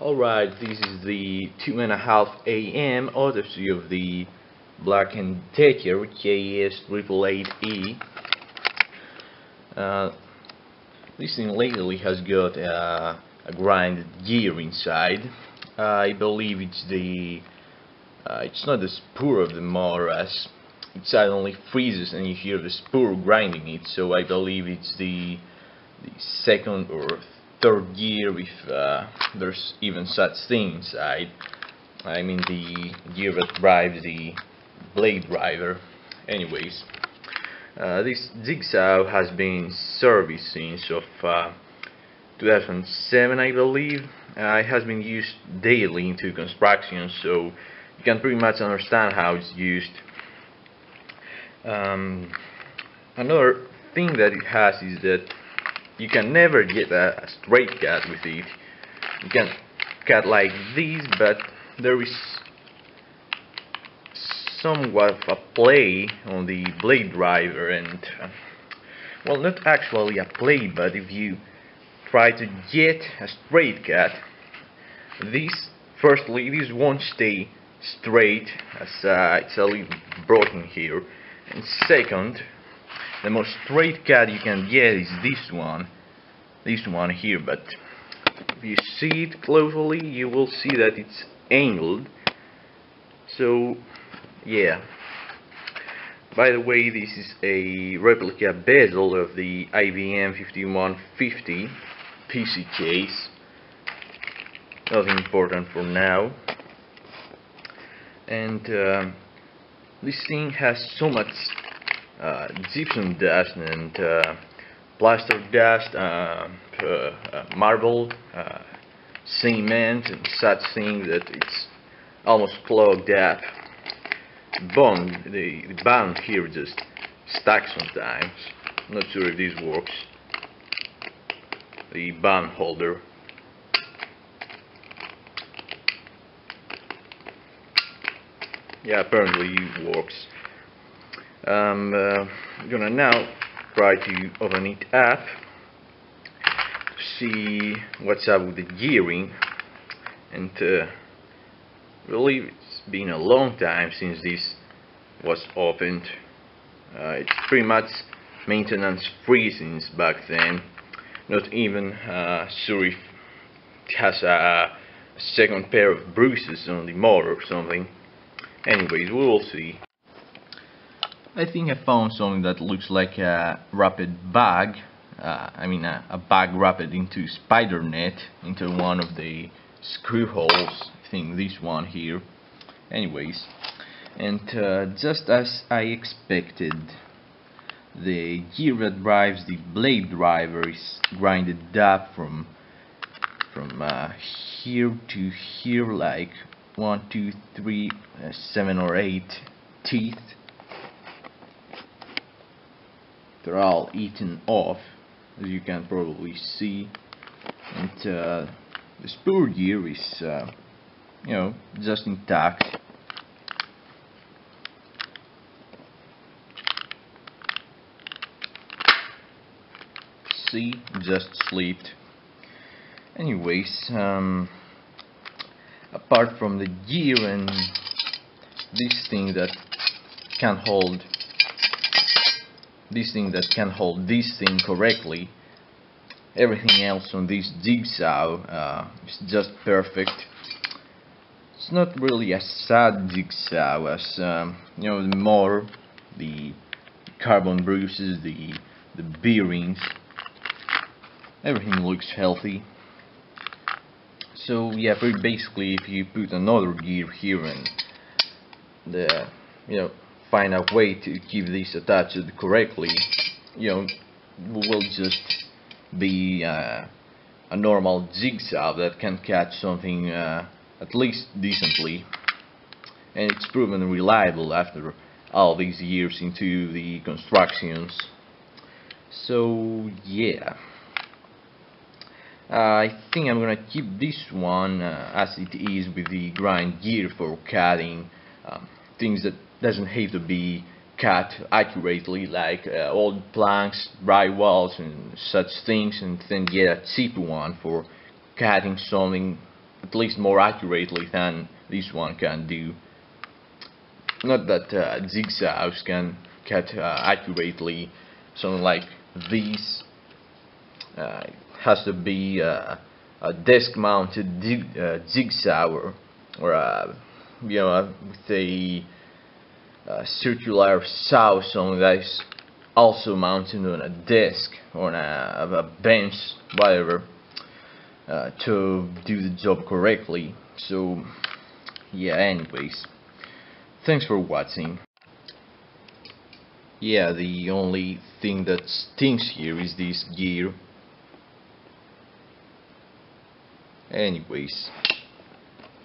Alright, this is the 2.5 AM autopsy of the Black & Decker KS888E. Uh, this thing lately has got uh, a grinded gear inside. Uh, I believe it's the... Uh, it's not the spur of the motor as it suddenly freezes and you hear the spur grinding it, so I believe it's the, the second or third gear if uh, there's even such thing inside. I mean the gear that drives the blade driver. Anyways, uh, this jigsaw has been serviced since of uh, 2007 I believe. Uh, it has been used daily into construction so you can pretty much understand how it's used. Um, another thing that it has is that you can never get a, straight cut with it. You can cut like this, but there is somewhat of a play on the blade driver and uh, well not actually a play but if you try to get a straight cut this firstly this won't stay straight as uh, it's a little broken here and second the most straight cut you can get is this one. This one here but if you see it closely you will see that it's angled. So yeah. By the way this is a replica bezel of the IBM 5150 PC case nothing important for now. And uh, this thing has so much uh, gypsum dust and uh, plaster dust, uh, uh marble, uh, cement and such things that it's almost clogged up. Bond, the, the bond here just stuck sometimes. I'm Not sure if this works. The bond holder. Yeah, apparently it works. Um, uh, I'm gonna now try to open it up to see what's up with the gearing. And uh, really it's been a long time since this was opened. Uh, it's pretty much maintenance free since back then. Not even uh, sure if it has a second pair of brushes on the motor or something. Anyways we will see I think I found something that looks like a rapid bag uh, I mean a, a, bag wrapped into spider net into one of the screw holes I think this one here. Anyways and uh, just as I expected the gear that drives the blade driver is grinded up from from uh, here to here like one two three uh, seven or eight teeth they're all eaten off as you can probably see. And uh, the spur gear is uh, you know just intact. See just slept anyways um, apart from the gear and this thing that can hold this thing that can hold this thing correctly everything else on this jigsaw uh, is just perfect. It's not really a sad jigsaw as um, you know the more the carbon brushes the the bearings. Everything looks healthy. So yeah basically if you put another gear here and the you know find a way to keep this attached correctly, you know, will just be uh, a normal jigsaw that can catch something uh, at least decently. And it's proven reliable after all these years into the constructions. So yeah. Uh, I think I'm gonna keep this one uh, as it is with the grind gear for cutting um, things that doesn't have to be cut accurately like uh, old planks, dry walls and such things and then get a cheap one for cutting something at least more accurately than this one can do. Not that uh, zigzags can cut uh, accurately, something like this. Uh, has to be uh, a desk-mounted uh, zigzag or, or a, you know, with a uh, circular saw, something that is also mounted on a desk or on a, a bench, whatever, uh, to do the job correctly. So, yeah, anyways, thanks for watching. Yeah, the only thing that stinks here is this gear. Anyways.